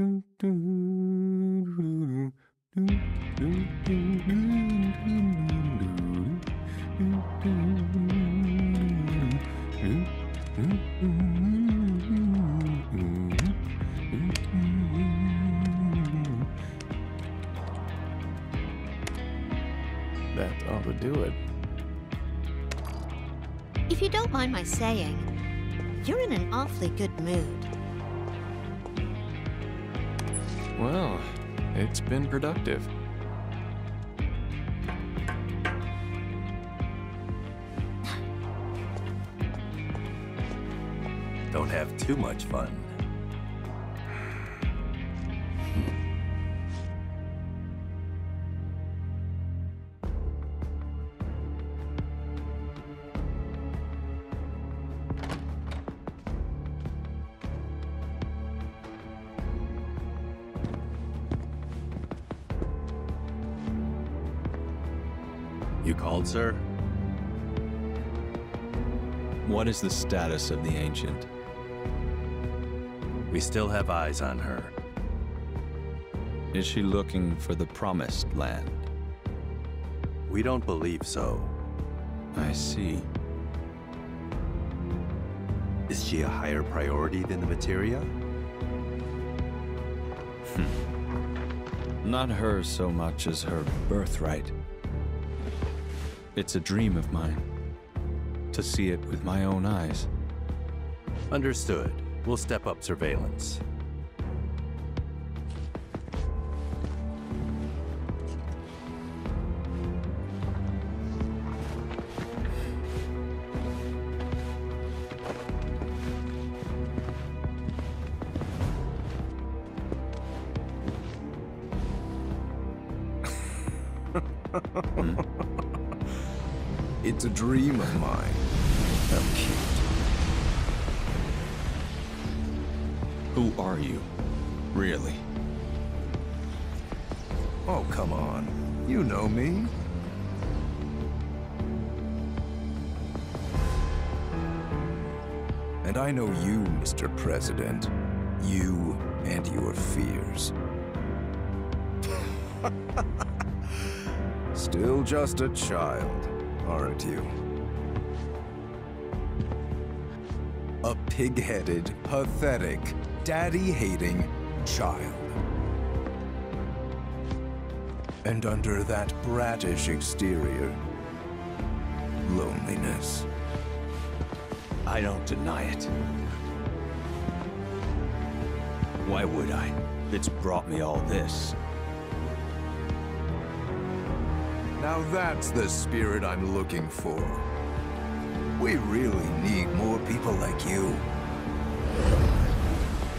That ought to do it. If you don't mind my saying, you're in an awfully good mood. It's been productive. Don't have too much fun. You called, sir? What is the status of the Ancient? We still have eyes on her. Is she looking for the Promised Land? We don't believe so. I see. Is she a higher priority than the materia? Hmm. Not her so much as her birthright. It's a dream of mine. To see it with my own eyes. Understood. We'll step up surveillance. Hmm. It's a dream of mine. Cute. Who are you? Really? Oh, come on. You know me. And I know you, Mr. President. You and your fears. Still just a child, aren't you? A pig-headed, pathetic, daddy-hating child. And under that bratish exterior, loneliness. I don't deny it. Why would I? It's brought me all this. Now that's the spirit I'm looking for. We really need more people like you.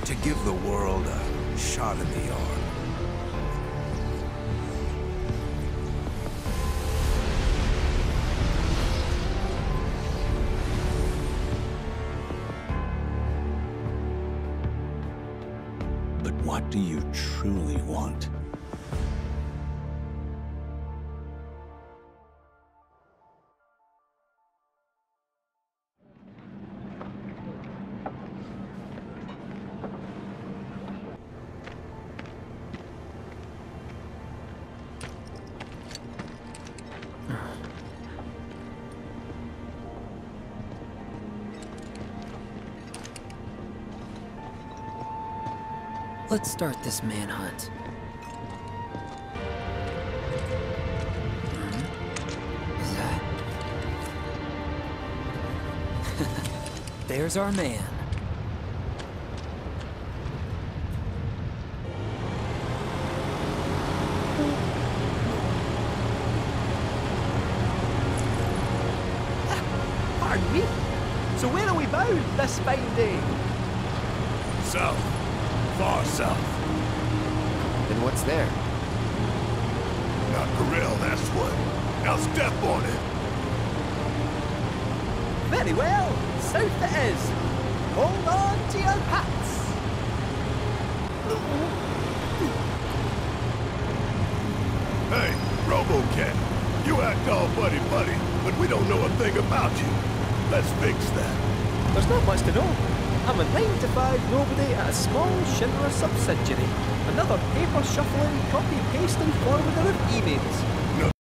To give the world a shot in the arm. Let's start this manhunt. Hmm? Is that... There's our man. Pardon me? So where are we bound this fine day? South. Far south. Then what's there? Not Corel, that's what. Now step on it. Very well, south it is. Hold on to your hats. Hey, RoboCat. You act all buddy-buddy, but we don't know a thing about you. Let's fix that. There's not much to know. I'm a 9 to 5 nobody at a small Shinra subsidiary. Another paper shuffling, copy pasting forwarder of emails.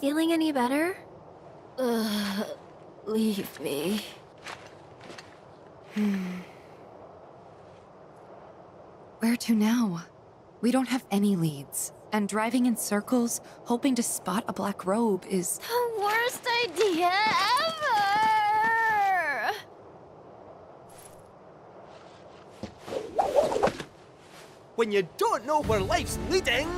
Feeling any better? Ugh, leave me. Hmm. Where to now? We don't have any leads. And driving in circles, hoping to spot a black robe is. The worst idea ever! When you don't know where life's leading,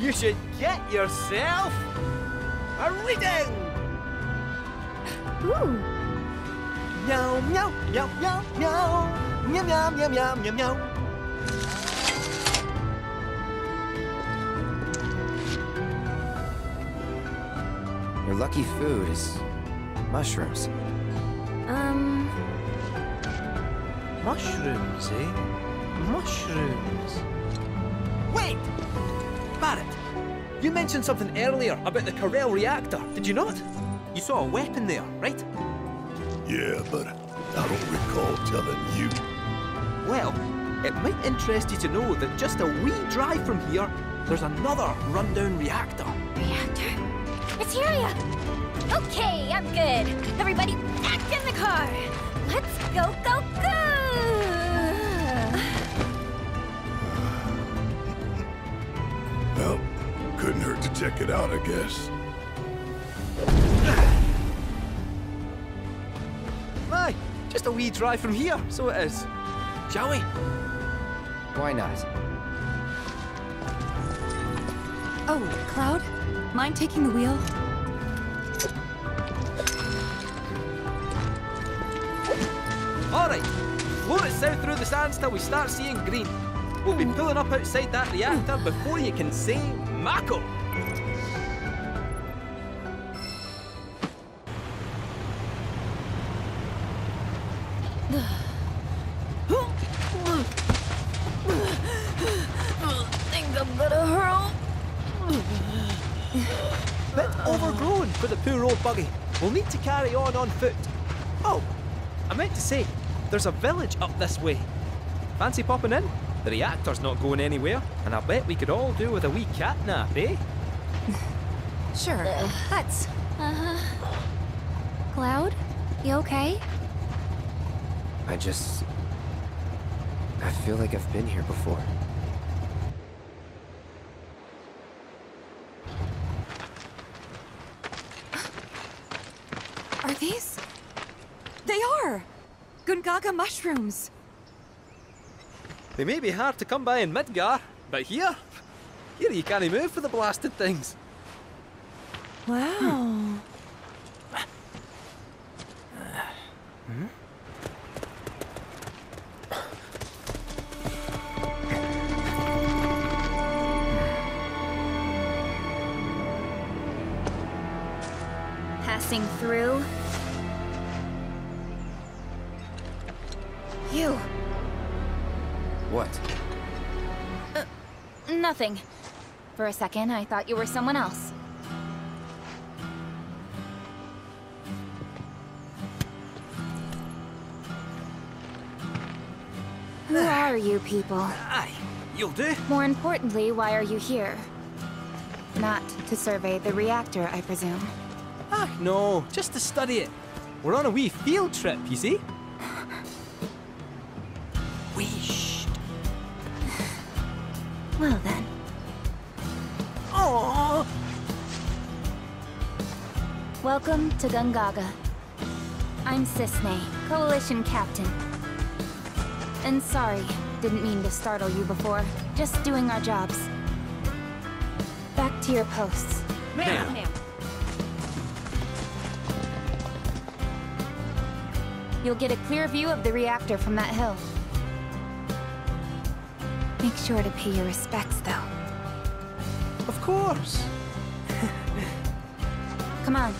you should get yourself a reading! Ooh, Meow, meow, meow, meow, meow. Meow, meow, meow, meow, lucky food is mushrooms. um, Mushrooms, eh? Mushrooms. Wait! Barret, you mentioned something earlier about the Corel reactor, did you not? You saw a weapon there, right? Yeah, but I don't recall telling you. Well, it might interest you to know that just a wee drive from here, there's another rundown reactor. reactor. It's Hyria! Okay, I'm good. Everybody back in the car! Let's go, go, go! Well, couldn't hurt to check it out, I guess. Aye, just a wee drive from here, so it is. Shall we? Why not? Oh, Cloud? Mind taking the wheel? Alright, float it south through the sands till we start seeing green. We'll be pulling up outside that reactor before you can say Mako. Buggy. We'll need to carry on on foot. Oh, I meant to say, there's a village up this way. Fancy popping in? The reactor's not going anywhere, and I bet we could all do with a wee cat nap, eh? Sure. Let's. Uh-huh. Cloud? You okay? I just. I feel like I've been here before. Are these? They are! Gongaga mushrooms! They may be hard to come by in Midgar, but here, here you can't move for the blasted things. Wow. Passing hmm. hmm? Nothing. For a second, I thought you were someone else. Who are you people? Aye, you'll do. More importantly, why are you here? Not to survey the reactor, I presume. Ah, no, just to study it. We're on a wee field trip, you see? Welcome to Gongaga. I'm Cissnei, Coalition Captain. And sorry, didn't mean to startle you before. Just doing our jobs. Back to your posts. Ma'am. You'll get a clear view of the reactor from that hill. Make sure to pay your respects, though. Of course. Come on.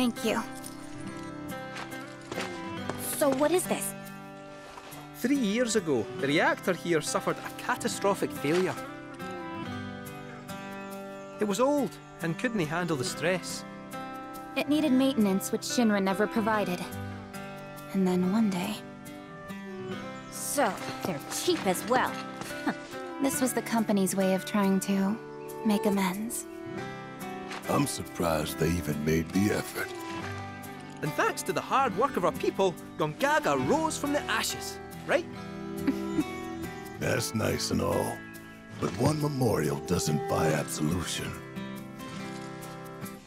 Thank you. So what is this? Three years ago, the reactor here suffered a catastrophic failure. It was old and couldn't handle the stress. It needed maintenance, which Shinra never provided. And then one day... So, they're cheap as well. this was the company's way of trying to make amends. I'm surprised they even made the effort. And thanks to the hard work of our people, Gongaga rose from the ashes, right? That's nice and all. But one memorial doesn't buy absolution.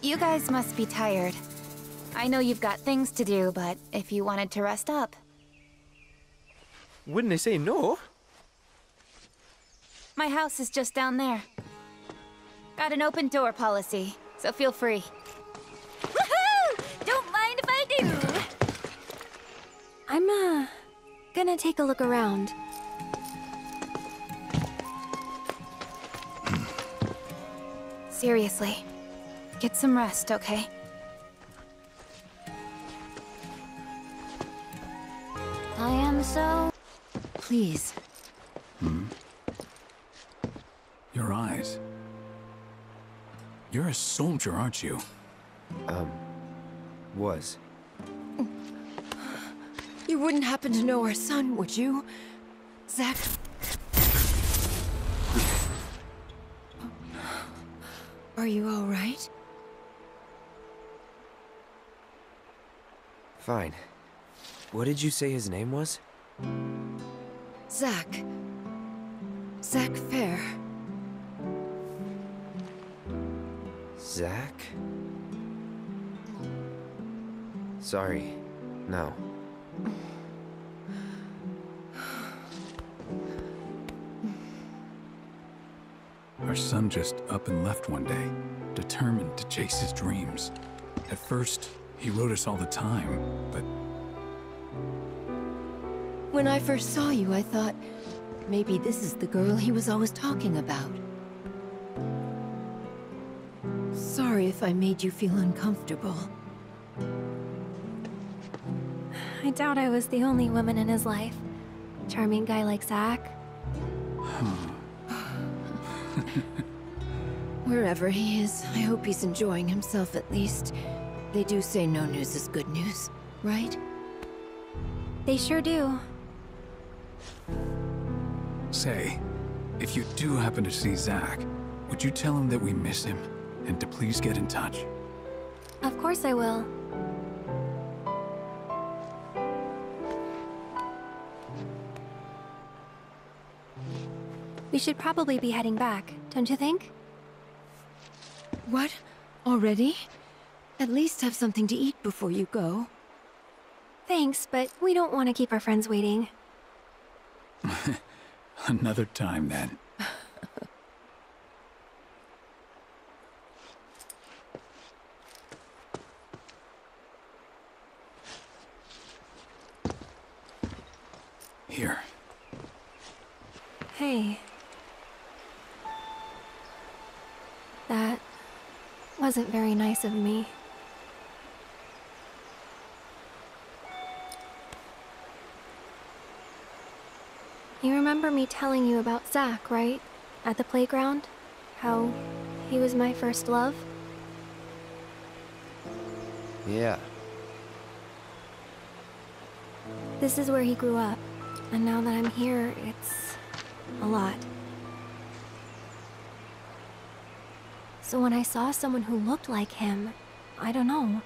You guys must be tired. I know you've got things to do, but if you wanted to rest up... Wouldn't they say no? My house is just down there. Got an open door policy, so feel free. I'm, uh, gonna take a look around. Seriously. Get some rest, okay? I am so... Please. Your eyes. You're a soldier, aren't you? Um, was. You wouldn't happen to know our son, would you? Zack? Are you all right? Fine. What did you say his name was? Zack. Zack Fair. Zack? Sorry. No. Our son just up and left one day, determined to chase his dreams. At first, he wrote us all the time, but When I first saw you, I thought maybe this is the girl he was always talking about. Sorry if I made you feel uncomfortable. I doubt I was the only woman in his life. Charming guy like Zack. Hmm. Wherever he is, I hope he's enjoying himself at least. They do say no news is good news, right? They sure do. say, if you do happen to see Zack, would you tell him that we miss him and to please get in touch? Of course I will. We should probably be heading back, don't you think? What? Already? At least have something to eat before you go. Thanks, but we don't want to keep our friends waiting. Another time, then. Here. Hey. That wasn't very nice of me. You remember me telling you about Zack, right? At the playground? How he was my first love? Yeah. This is where he grew up. And now that I'm here, it's a lot. So when I saw someone who looked like him, I don't know.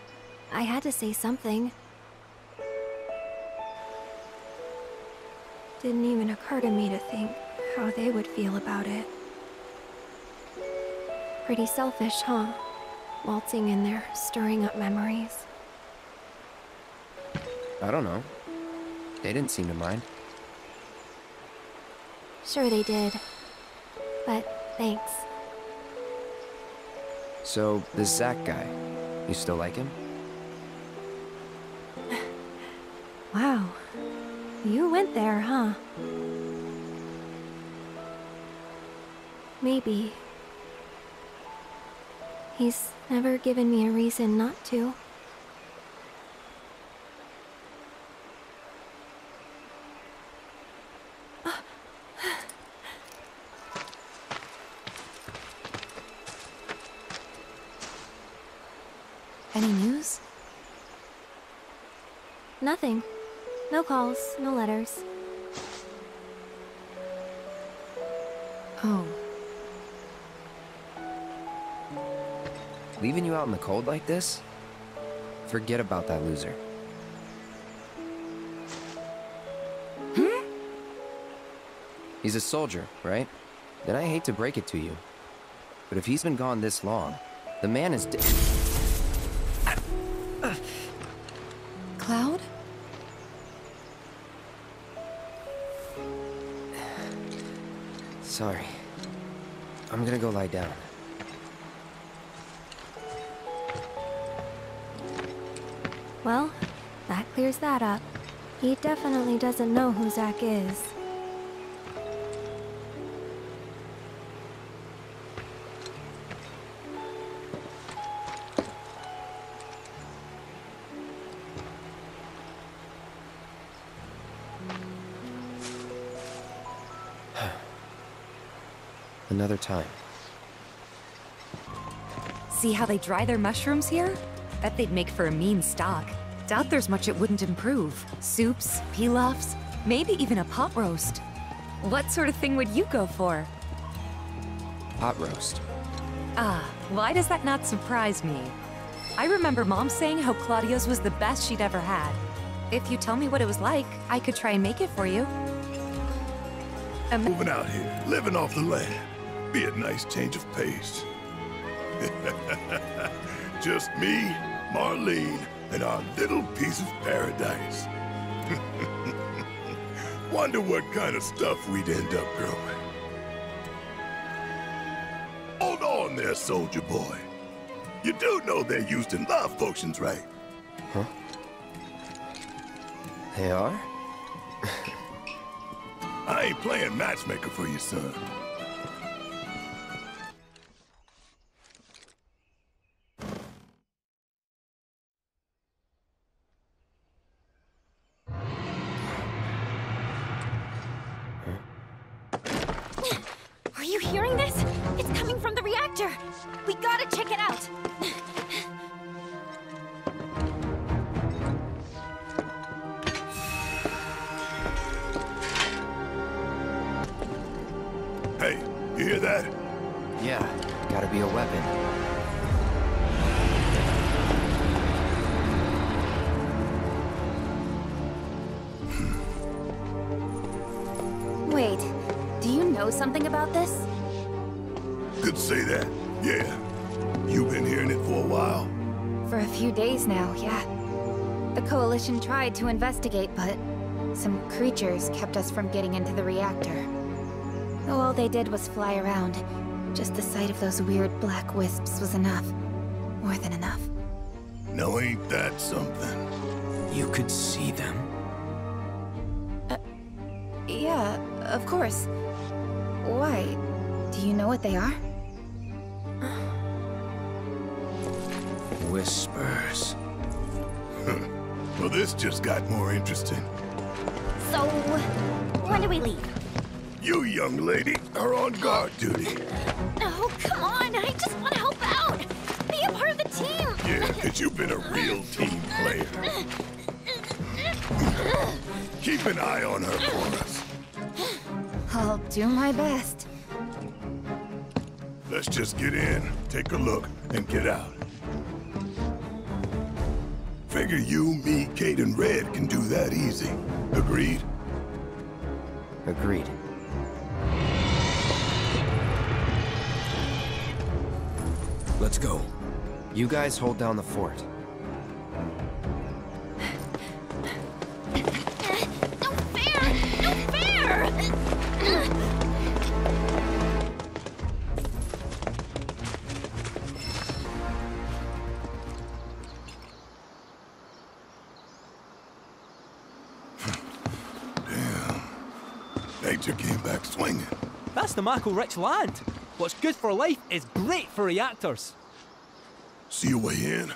I had to say something. Didn't even occur to me to think how they would feel about it. Pretty selfish, huh? Waltzing in there, stirring up memories. I don't know. They didn't seem to mind. Sure they did. But thanks. So, this Zack guy, you still like him? Wow. You went there, huh? Maybe. He's never given me a reason not to. Any news? Nothing. No calls, no letters. Oh. Leaving you out in the cold like this? Forget about that loser. Hmm? He's a soldier, right? Then I hate to break it to you. But if he's been gone this long, the man is dead. Lie down. Well, that clears that up. He definitely doesn't know who Zack is. Another time. See how they dry their mushrooms here? Bet they'd make for a mean stock. Doubt there's much it wouldn't improve. Soups, pilafs, maybe even a pot roast. What sort of thing would you go for? Pot roast. Ah, why does that not surprise me? I remember Mom saying how Claudia's was the best she'd ever had. If you tell me what it was like, I could try and make it for you. Moving out here, living off the land. Be a nice change of pace. Just me, Marlene, and our little piece of paradise. Wonder what kind of stuff we'd end up growing. Hold on there, soldier boy. You do know they're used in love potions, right? Huh? They are? I ain't playing matchmaker for you, son. Could say that. Yeah. You been hearing it for a while? For a few days now, yeah. The Coalition tried to investigate, but some creatures kept us from getting into the reactor. All they did was fly around. Just the sight of those weird black wisps was enough. More than enough. No, ain't that something? You could see them? Uh, Yeah, of course. Why? Do you know what they are? Whispers. well, this just got more interesting. So, when do we leave? You, young lady, are on guard duty. Oh, come on! I just want to help out! Be a part of the team! Yeah, because you've been a real team player. Keep an eye on her for us. I'll do my best. Let's just get in, take a look, and get out. Figure you, me, Cait, and Red can do that easy. Agreed? Agreed. Let's go. You guys hold down the fort. Mako-rich land. What's good for life is great for reactors. See your way in?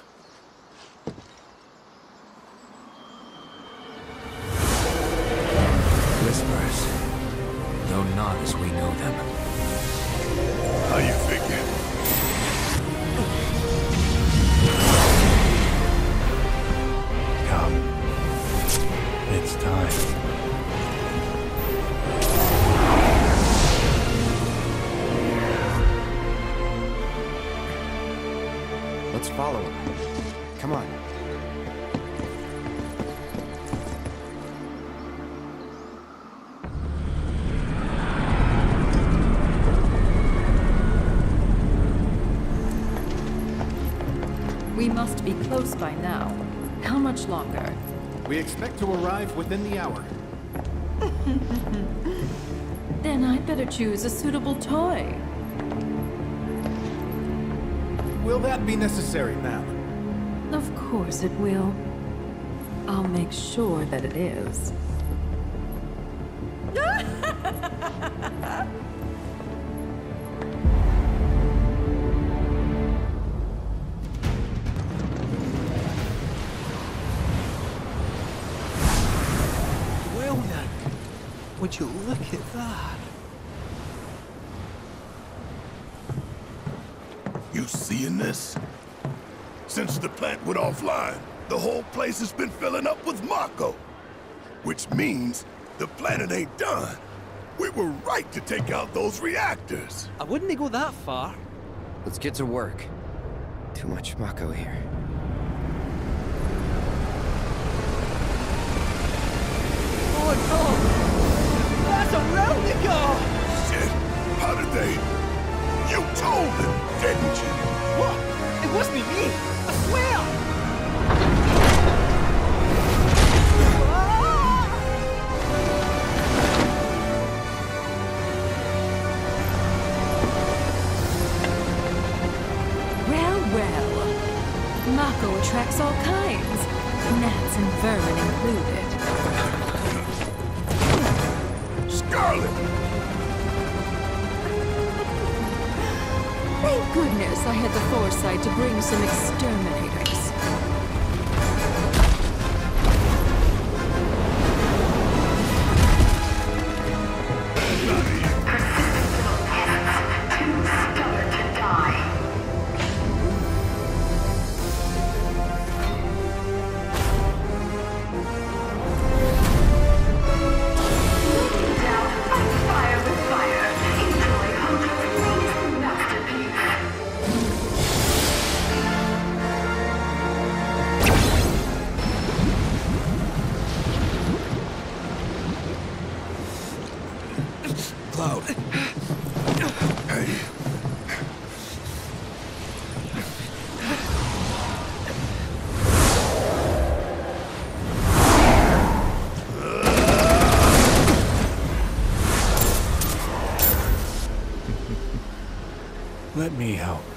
By now. How much longer? We expect to arrive within the hour. Then I'd better choose a suitable toy. Will that be necessary, ma'am? Of course it will. I'll make sure that it is. Would you look at that? You seeing this? Since the plant went offline, the whole place has been filling up with Mako. Which means the planet ain't done. We were right to take out those reactors. I wouldn't go that far. Let's get to work. Too much Mako here. Oh no! That's a Ravnica! Shit! How did they? You told them, didn't you? What? It wasn't me! I swear! Well, well. Mako attracts all kinds. Gnats and vermin included. Thank goodness I had the foresight to bring some exterminators. Let me help.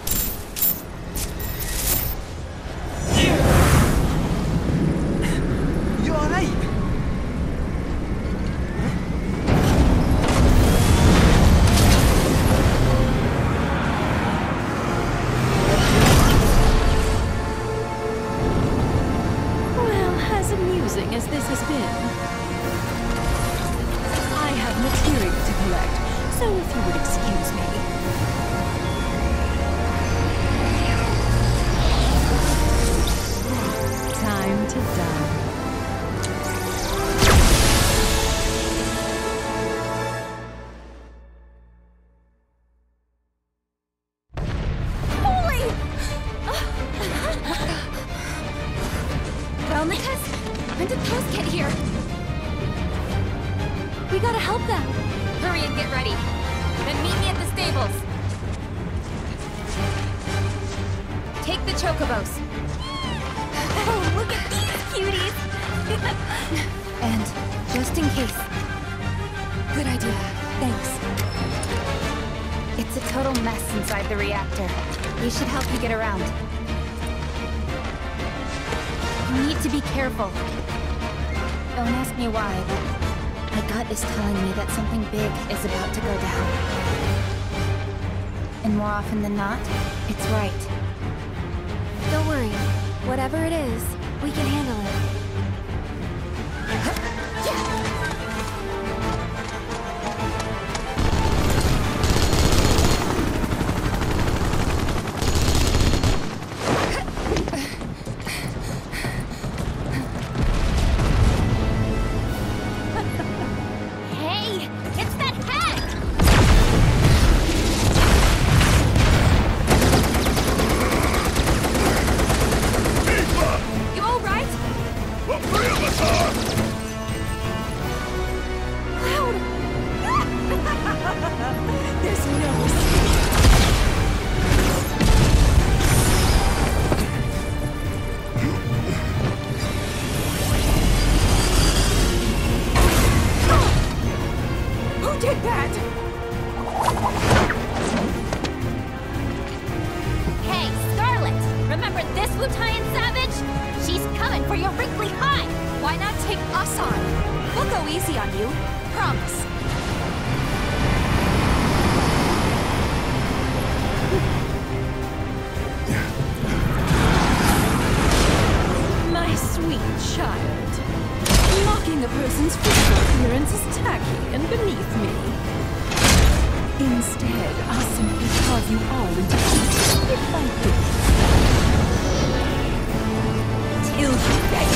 We gotta help them. Hurry and get ready. Then meet me at the stables. Take the chocobos. Oh, look at these cuties! and just in case. Good idea. Thanks. It's a total mess inside the reactor. We should help you get around. You need to be careful. Don't ask me why, but My gut is telling me that something big is about to go down. And more often than not, it's right. Don't worry. Whatever it is, we can handle it. Instead, I'll simply carve you all into pieces bit by bit. Till you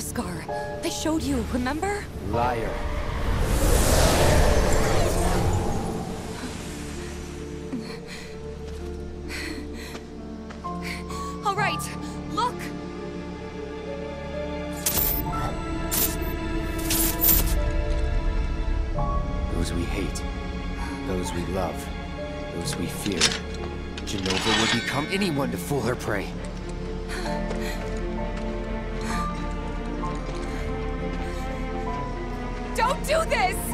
scar. I showed you, remember? Liar. All right, look! Those we hate. Those we love. Those we fear. Genova would become anyone to fool her prey. Do this!